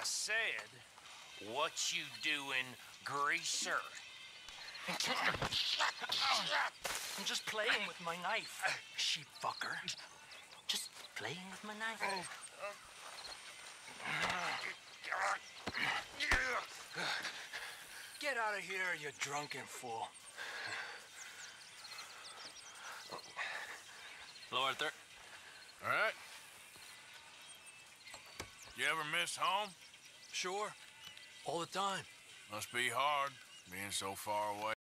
I said, what you doing, greaser? I'm just playing with my knife, sheep fucker. Just playing with my knife. Get out of here, you drunken fool. Hello, Arthur. All right. You ever miss home? Sure. All the time. Must be hard being so far away.